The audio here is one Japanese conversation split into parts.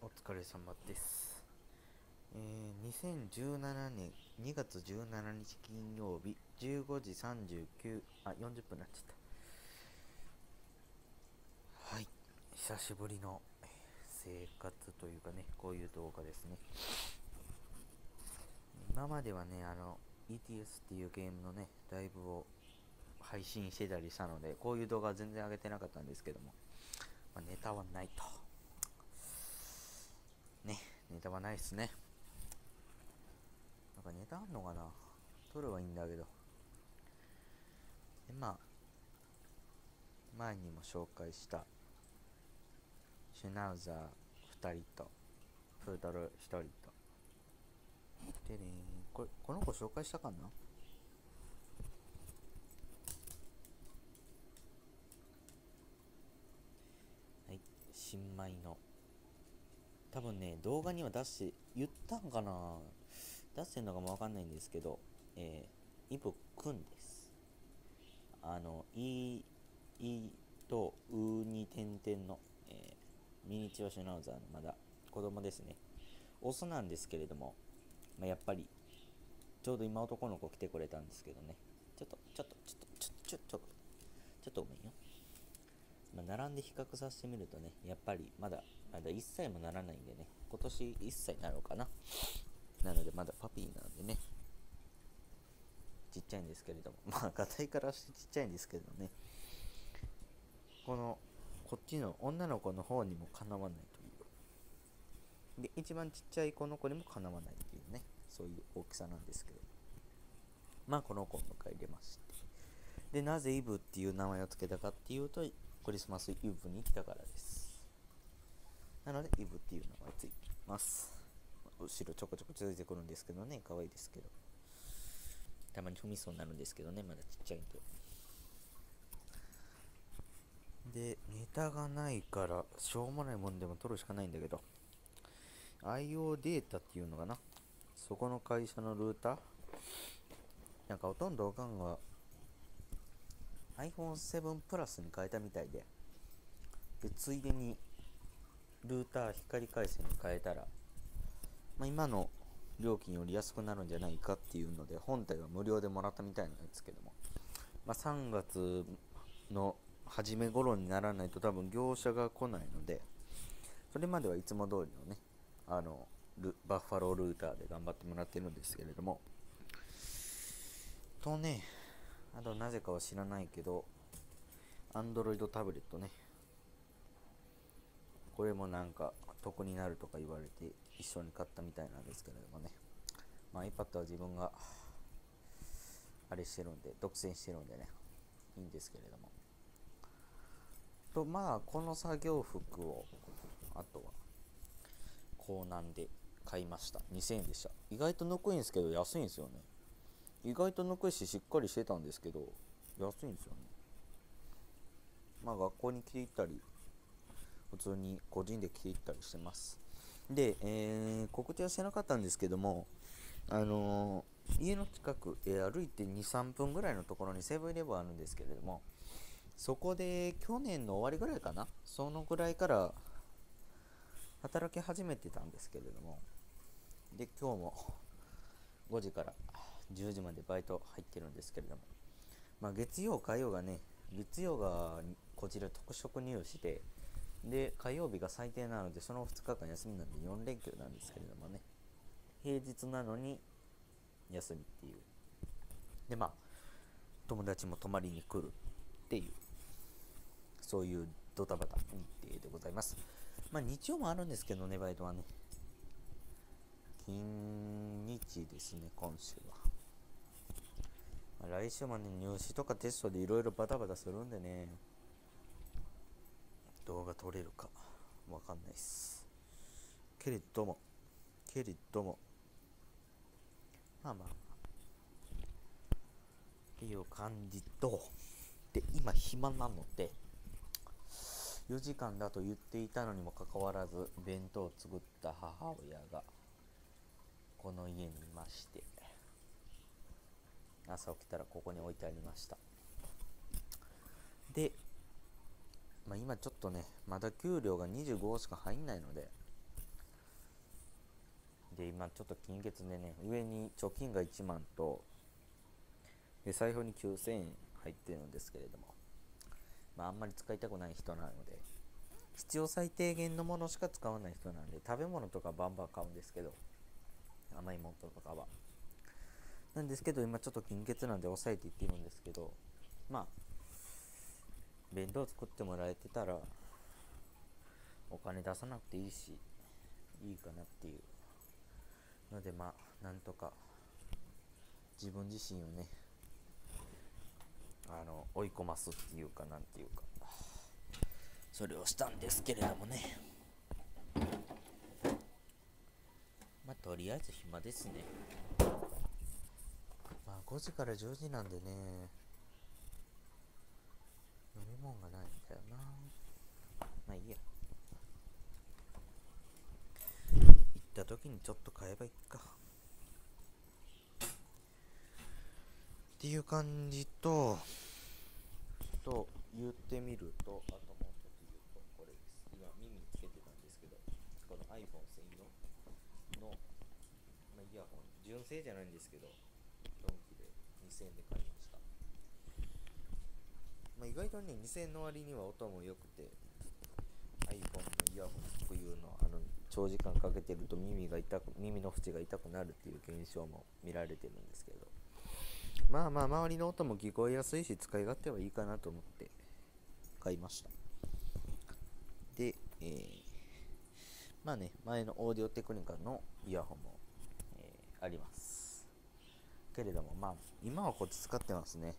お疲れ様です。えー、2017年2月17日金曜日15時39あ40分になっちゃった。はい。久しぶりの生活というかねこういう動画ですね。今まではねあの ETS っていうゲームのねライブを配信してたりしたのでこういう動画は全然上げてなかったんですけども、まあ、ネタはないと。ね、ネタはないっすね。なんかネタあんのかな？撮ればいいんだけど。で、まあ、前にも紹介した、シュナウザー2人と、プードル1人と。でねこれ、この子紹介したかな？はい、新米の多分ね、動画には出して、言ったんかな？出してんのかもわかんないんですけど、えー、イブくんです。あの、い、いとうに点々の、えー、ミニチュアシュナウザーのまだ子供ですね。オスなんですけれども、まあ、やっぱり、ちょうど今男の子来てくれたんですけどね。ちょっと、ちょっと、ちょっと、ちょっと、ちょっと、ちょっとごめんよ。まあ、並んで比較させてみるとね、やっぱりまだ、まだ1歳もならないんでね、今年1歳になろうかな。なので、まだパピーなんでね、ちっちゃいんですけれども、まあ、ガタイからしてちっちゃいんですけどね、この、こっちの女の子の方にもかなわないという。で、一番ちっちゃい子の子にもかなわないっていうね、そういう大きさなんですけど、まあ、この子を迎え入れまして、で、なぜイブっていう名前を付けたかっていうと、クリスマスイブに来たからです。なので、イブっていう名前ついてます。後ろちょこちょこ続いてくるんですけどね、可愛いですけど。たまに踏みそうになるんですけどね、まだちっちゃいんで。で、ネタがないから、しょうもないもんでも取るしかないんだけど、IO データっていうのかな。そこの会社のルーターなんかほとんどおかんが iPhone7 プラスに変えたみたいで、で、ついでにルーター光回線に変えたら、まあ、今の料金より安くなるんじゃないかっていうので、本体は無料でもらったみたいなんですけども、まあ、3月の初め頃にならないと多分業者が来ないので、それまではいつも通りのね、あの、バッファロールーターで頑張ってもらってるんですけれども、とね、あとなぜかは知らないけど、Android タブレットね、これもなんか得になるとか言われて一緒に買ったみたいなんですけれどもね、まあ、iPad は自分があれしてるんで、独占してるんでね、いいんですけれども。と、まあ、この作業服を、あとは、コーナンで買いました。2000円でした。意外とぬくいんですけど、安いんですよね。意外とぬくいし、しっかりしてたんですけど、安いんですよね。まあ、学校に着て行ったり、普通に個人で着て行ったりしてます。で、えー告知はしてなかったんですけども、あのー家の近く、えー歩いて2、3分ぐらいのところにセブンイレブンあるんですけれども、そこで去年の終わりぐらいかな？そのぐらいから働き始めてたんですけれども、で、今日も5時から10時までバイト入ってるんですけれども、まあ、月曜、火曜がね、月曜がこちら特色入試で、で、火曜日が最低なので、その2日間休みなんで4連休なんですけれどもね、平日なのに休みっていう。で、まあ、友達も泊まりに来るっていう、そういうドタバタ日程でございます。まあ、日曜もあるんですけどね、バイトはね。金日ですね、今週は。来週もね、入試とかテストでいろいろバタバタするんでね、動画撮れるかわかんないっす。けれども、けれども、まあまあ、っていう感じと、で、今暇なので、4時間だと言っていたのにもかかわらず、弁当を作った母親が、この家にいまして、朝起きたらここに置いてありました。で、まあ、今ちょっとね、まだ給料が25しか入んないので、で今ちょっと金欠でね上に貯金が1万とで財布に9000円入ってるんですけれども。まああんまり使いたくない人なので。必要最低限のものしか使わない人なんで食べ物とかバンバン買うんですけど。甘いものとかは。なんですけど今ちょっと金欠なんで抑えていってるんですけど。まあ弁当作ってもらえてたらお金出さなくていいしいいかなっていうのでまあなんとか自分自身をねあの追い込ますっていうかなんていうかそれをしたんですけれどもね。まあとりあえず暇ですね。まあ5時から10時なんでね。飲み物がないんだよな。まあいいや。行った時にちょっと買えばいいか。っていう感じとと言ってみるとあともう一つ言うとこれです今耳につけてたんですけどこの iPhone 専用の、まあ、イヤホン。純正じゃないんですけどドンキで2000円で買いました、まあ、意外とね2000円の割には音も良くて iPhone のイヤホン特有のあの長時間かけてると耳が痛く耳の縁が痛くなるっていう現象も見られてるんですけど。まあまあ周りの音も聞こえやすいし使い勝手はいいかなと思って買いました。で、えー、まあね前のオーディオテクニカのイヤホンも、えー、あります。けれどもまあ今はこっち使ってますね。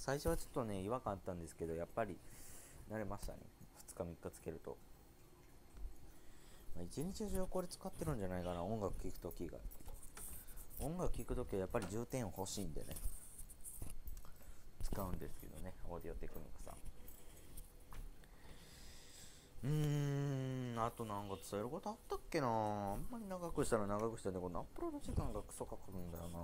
最初はちょっとね違和感あったんですけどやっぱり慣れましたね。2日3日つけると。まあ、一日中これ使ってるんじゃないかな。音楽聴くとき以外音楽聴くときはやっぱり重点欲しいんでね。使うんですけどね。オーディオテクニカさん。うーんあとなんか伝えることあったっけな。あんまり長くしたら長くしたでこのアップロード時間がクソかかるんだよな。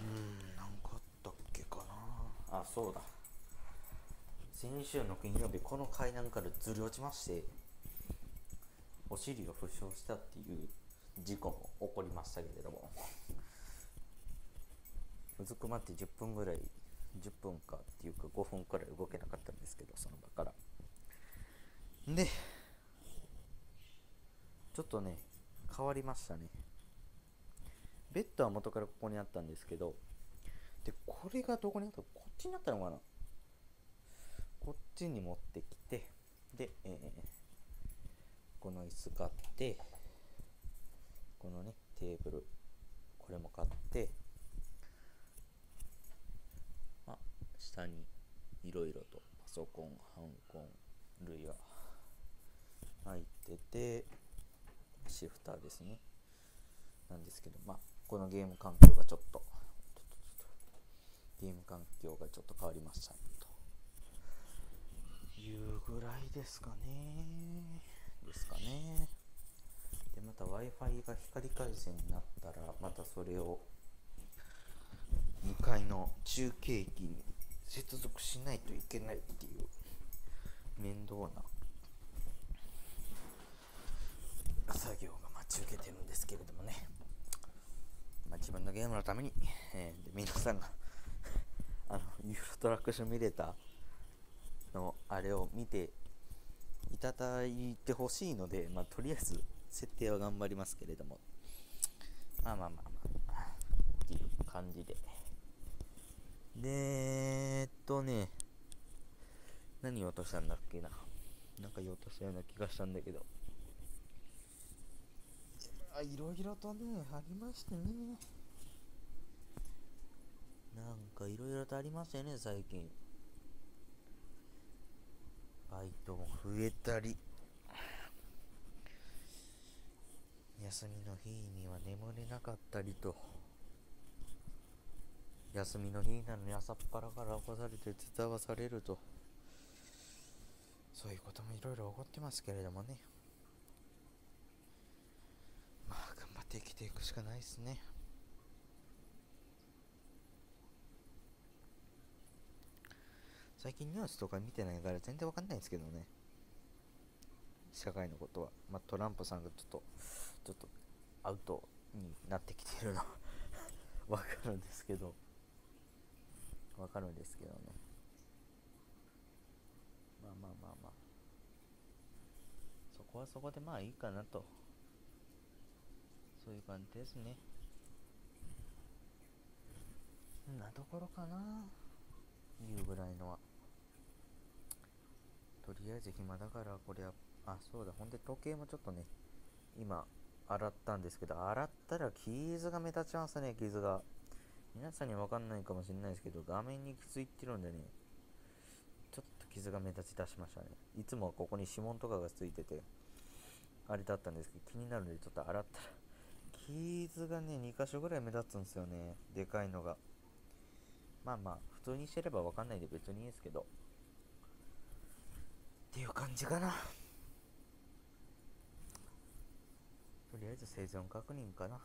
うんなんかあったっけかなあそうだ。先週の金曜日この階段からずり落ちましてお尻を負傷したっていう事故も起こりましたけれどもうずくまって10分ぐらい10分かっていうか5分くらい動けなかったんですけどその場から。でちょっとね変わりましたね。ベッドは元からここにあったんですけどでこれがどこにあったこっちになったのかな？こっちに持ってきてで、えーこの椅子買ってこのねテーブルこれも買ってまあ下にいろいろとパソコンハンコン類が入っててシフターですね。なんですけどまあこのゲーム環境がちょっとゲーム環境がちょっと変わりましたというぐらいですかね。ですかね。でまた w i f i が光回線になったらまたそれを向かいの中継機に接続しないといけないっていう面倒な作業が待ち受けてるんですけれどもね、まあ、自分のゲームのために、えー、皆さんがあのユーロトラックシミュレーターのあれを見ていただいてほしいので、まあ、とりあえず設定は頑張りますけれども、まあまあまあまあ、っていう感じで。で、えっとね、何言おうとしたんだっけな。なんか言おうとしたような気がしたんだけど。いろいろとね、ありましてね。なんかいろいろとありましたよね、最近。バイトも増えたり。休みの日には眠れなかったりと。休みの日なのに朝っぱらから起こされて手伝わされると。そういうこともいろいろ起こってますけれどもね。まあ頑張って生きていくしかないですね。最近ニュースとか見てないから全然わかんないんですけどね。社会のことは、まあ、トランプさんがちょっとちょっとアウトになってきてるの。わかるんですけど。わかるんですけどね。まあまあまあまあ。そこはそこでまあいいかなと。そういう感じですね。んなところかな。言うぐらいのは。とりあえず暇だからこれはあそうだほんで時計もちょっとね今洗ったんですけど洗ったら傷が目立ちますね傷が。皆さんに分かんないかもしれないですけど画面に傷いってるんでねちょっと傷が目立ち出しましたね。いつもはここに指紋とかがついててあれだったんですけど気になるんでちょっと洗ったら傷がね2箇所ぐらい目立つんですよねでかいのが。まあまあ普通にしてれば分かんないで別にいいですけど。っていう感じかな。とりあえず生存確認かな。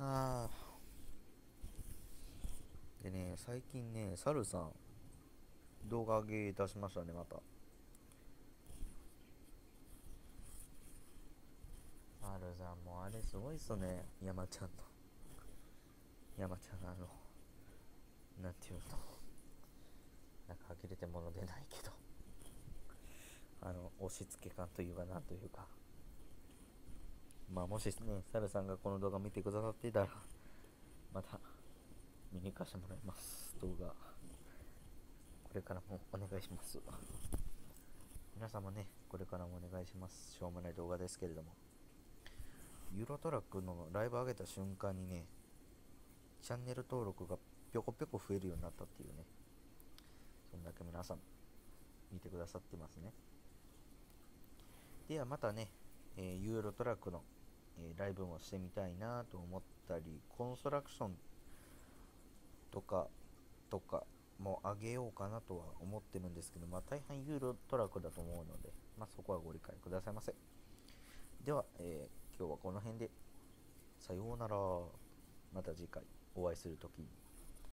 あでね最近ねサルさん動画上げ出しましたねまた。サルさんもうあれすごいっすね山ちゃんの。山ちゃんあのなんていうの。なんか呆れて物出ないけど。あの押し付け感というかなというか。まあもしねサルさんがこの動画見てくださっていたらまた見に行かせてもらいます。動画。これからもお願いします。皆様ねこれからもお願いします。しょうもない動画ですけれども。ユーロトラックのライブ上げた瞬間にねチャンネル登録がぴょこぴょこ増えるようになったっていうね。そんだけ皆さん見てくださってますね。ではまたね、えー、ユーロトラックの、えー、ライブもしてみたいなと思ったりコンストラクションとかとかも上げようかなとは思ってるんですけど、まあ、大半ユーロトラックだと思うので、まあ、そこはご理解くださいませ。では、えー、今日はこの辺で。さようなら。また次回お会いするときに。